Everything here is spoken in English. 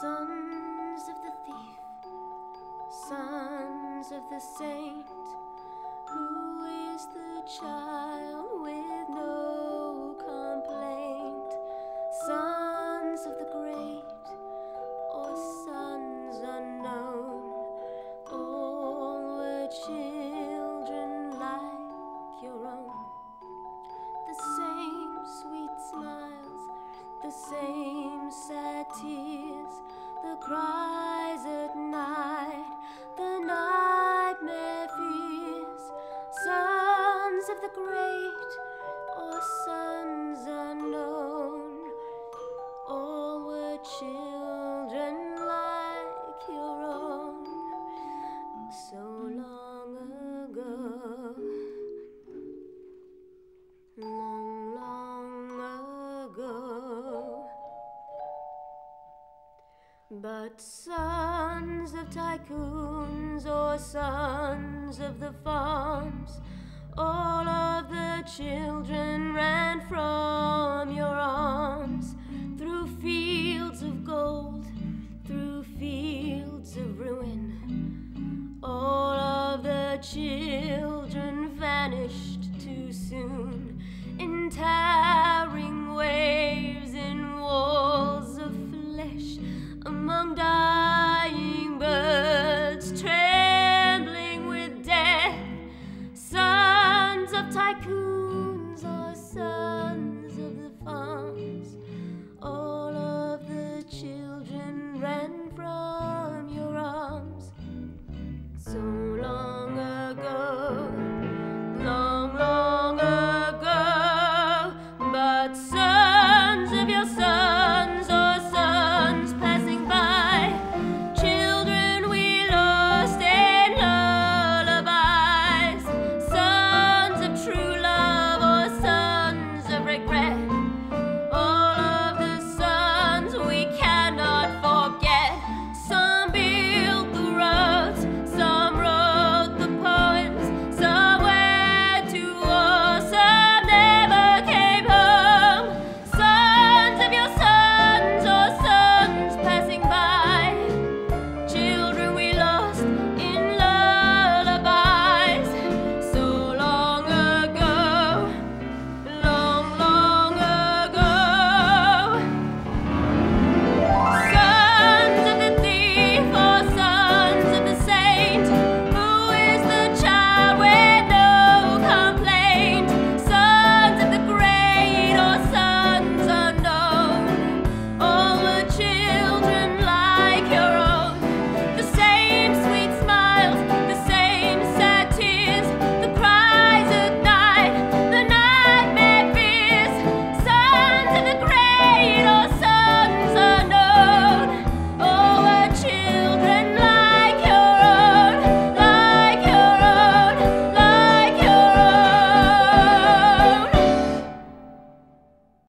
Sons of the thief, sons of the saint, who is the child with no complaint? Sons of the great, or sons unknown, all were children like your own. The same sweet smiles, the same Long, long ago. But sons of tycoons or sons of the farms, all of the children ran from